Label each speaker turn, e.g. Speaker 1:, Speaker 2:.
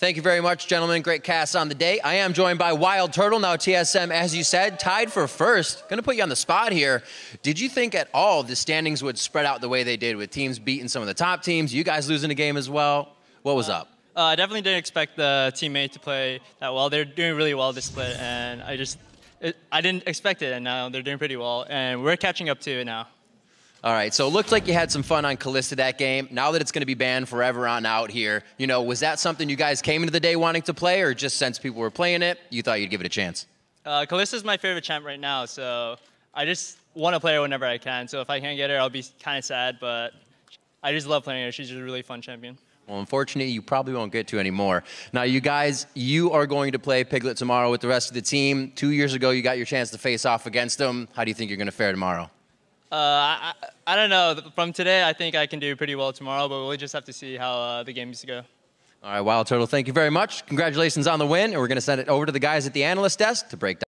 Speaker 1: Thank you very much, gentlemen. Great cast on the day. I am joined by Wild Turtle, now TSM, as you said, tied for first. Going to put you on the spot here. Did you think at all the standings would spread out the way they did with teams beating some of the top teams, you guys losing a game as well? What was up?
Speaker 2: Uh, I definitely didn't expect the Team 8 to play that well. They're doing really well this split, and I just it, I didn't expect it, and now they're doing pretty well, and we're catching up to it now.
Speaker 1: All right, so it looked like you had some fun on Kalista that game. Now that it's going to be banned forever on out here, you know, was that something you guys came into the day wanting to play, or just since people were playing it, you thought you'd give it a chance?
Speaker 2: Uh, Kalista's my favorite champ right now, so I just want to play her whenever I can. So if I can't get her, I'll be kind of sad, but I just love playing her. She's just a really fun champion.
Speaker 1: Well, unfortunately, you probably won't get to anymore. Now, you guys, you are going to play Piglet tomorrow with the rest of the team. Two years ago, you got your chance to face off against them. How do you think you're going to fare tomorrow?
Speaker 2: Uh, I, I don't know. From today, I think I can do pretty well tomorrow, but we'll just have to see how uh, the games go.
Speaker 1: All right, Wild Turtle, thank you very much. Congratulations on the win, and we're going to send it over to the guys at the analyst desk to break down.